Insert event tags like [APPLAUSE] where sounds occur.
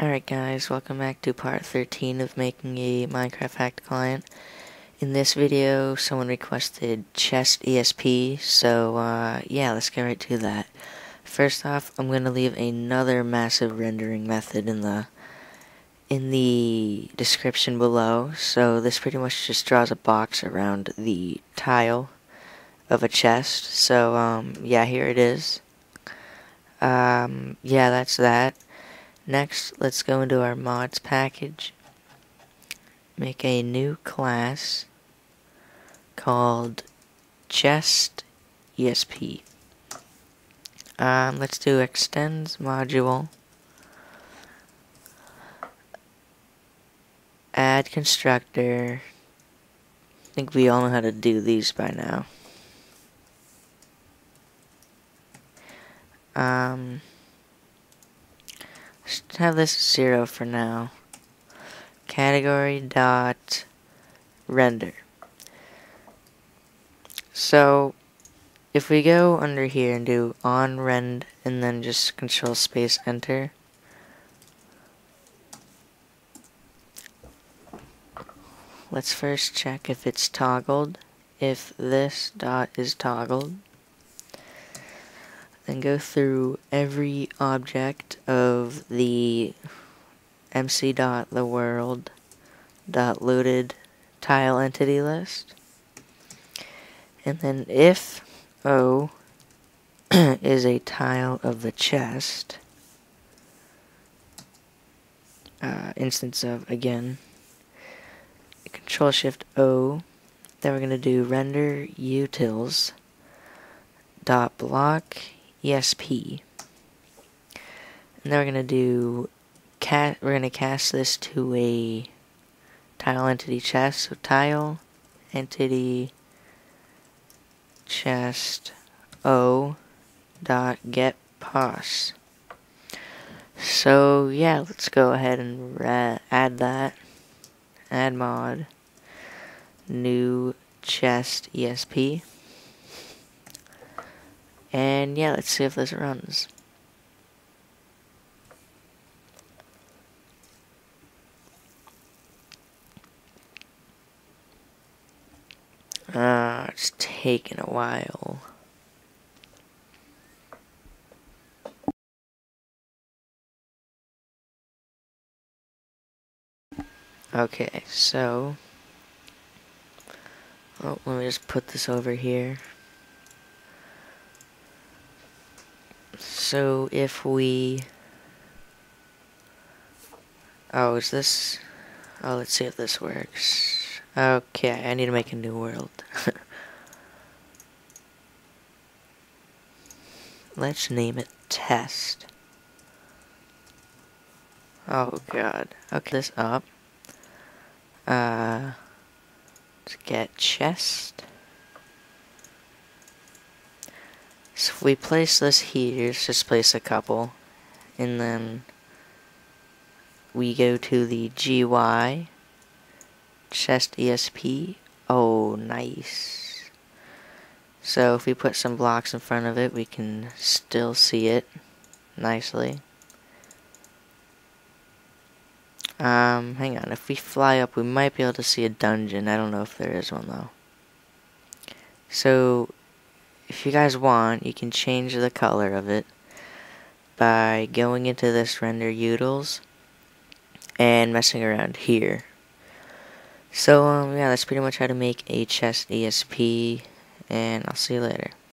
Alright guys, welcome back to part 13 of making a Minecraft hacked client. In this video, someone requested chest ESP, so uh, yeah, let's get right to that. First off, I'm going to leave another massive rendering method in the in the description below. So this pretty much just draws a box around the tile of a chest. So um, yeah, here it is. Um, yeah, that's that. Next, let's go into our mods package. Make a new class called chest ESP. Um, let's do extends module. Add constructor. I think we all know how to do these by now. Um, have this zero for now. Category dot render. So if we go under here and do on rend and then just control space enter. Let's first check if it's toggled. If this dot is toggled, then go through every object of the mc dot the world dot loaded tile entity list. And then if o [CLEARS THROAT] is a tile of the chest uh, instance of again control shift o then we're going to do render utils dot block ESP. And then we're gonna do cat. We're gonna cast this to a tile entity chest. So tile entity chest o dot get pos. So yeah, let's go ahead and add that. Add mod. New chest ESP. And yeah, let's see if this runs. Uh, it's taking a while. Okay, so, oh, let me just put this over here. So if we... Oh, is this... Oh, let's see if this works. Okay, I need to make a new world. [LAUGHS] let's name it test. Oh god. Okay, this up. Uh, let's get chest. So if we place this here, just place a couple, and then we go to the GUI, chest ESP, oh nice. So if we put some blocks in front of it, we can still see it nicely. Um, hang on, if we fly up, we might be able to see a dungeon. I don't know if there is one, though. So, if you guys want, you can change the color of it by going into this render utils and messing around here. So, um, yeah, that's pretty much how to make a chest ESP, and I'll see you later.